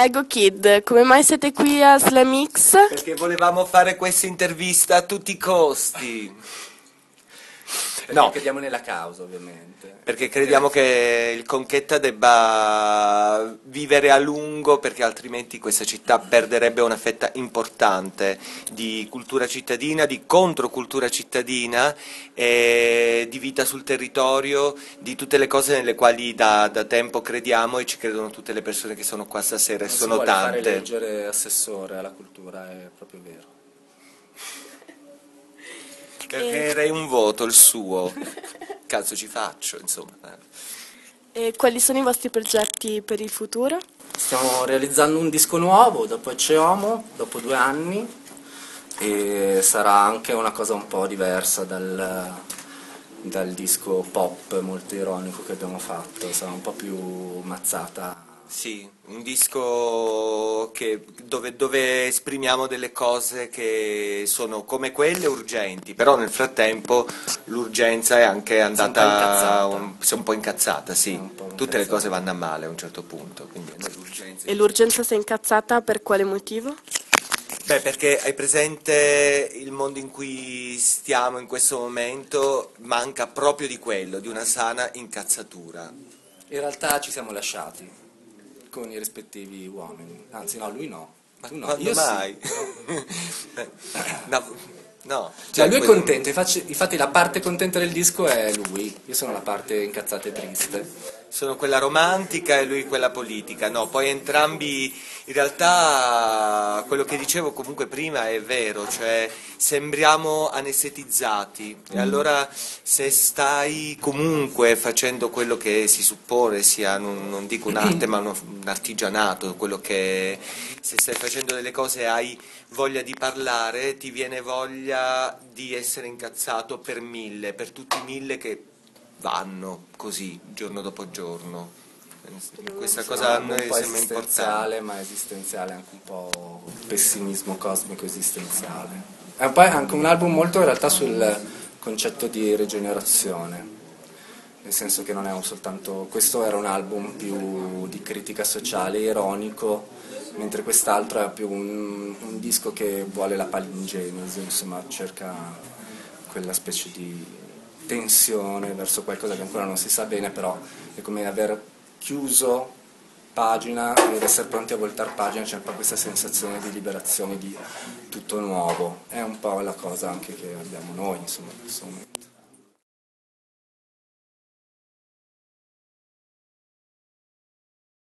Ego Kid, come mai siete qui a Slamix? Perché volevamo fare questa intervista a tutti i costi. Perché no. crediamo nella causa, ovviamente. Perché crediamo che il Conchetta debba vivere a lungo, perché altrimenti questa città perderebbe una fetta importante di cultura cittadina, di controcultura cittadina, di vita sul territorio, di tutte le cose nelle quali da, da, tempo crediamo e ci credono tutte le persone che sono qua stasera, e sono tante. Fare leggere assessore alla cultura, è proprio vero. Cagherei un voto il suo. Cazzo ci faccio, insomma. E quali sono i vostri progetti per il futuro? Stiamo realizzando un disco nuovo dopo Eceomo, dopo due anni, e sarà anche una cosa un po' diversa dal, dal disco pop molto ironico che abbiamo fatto, sarà un po' più mazzata sì, un disco che, dove, dove, esprimiamo delle cose che sono come quelle urgenti, però nel frattempo l'urgenza è anche andata un, si è un po' incazzata, sì. Po Tutte incazzata. le cose vanno a male a un certo punto. e l'urgenza si è incazzata per quale motivo? Beh, perché hai presente il mondo in cui stiamo in questo momento, manca proprio di quello, di una sana incazzatura. In realtà ci siamo lasciati con i rispettivi uomini. Anzi, no, lui no. Ma tu no. Io mai? Sì. no, no. Cioè, lui è contento, infatti la parte contenta del disco è lui, io sono la parte incazzata e triste sono quella romantica e lui quella politica, no, poi entrambi in realtà quello che dicevo comunque prima è vero, cioè sembriamo anestetizzati mm. e allora se stai comunque facendo quello che si suppone sia, non, non dico un'arte ma un, un artigianato, quello che se stai facendo delle cose hai voglia di parlare, ti viene voglia di essere incazzato per mille, per tutti i mille che vanno così giorno dopo giorno. Questa cosa a noi sembra importante. ma esistenziale, anche un po' pessimismo cosmico esistenziale. È poi anche un album molto in realtà sul concetto di rigenerazione, nel senso che non è un soltanto, questo era un album più di critica sociale, ironico, mentre quest'altro è più un, un disco che vuole la palingenesi, insomma cerca quella specie di tensione verso qualcosa che ancora non si sa bene, però è come aver chiuso pagina ed essere pronti a voltare pagina, c'è un po' questa sensazione di liberazione di tutto nuovo, è un po' la cosa anche che abbiamo noi insomma in questo momento.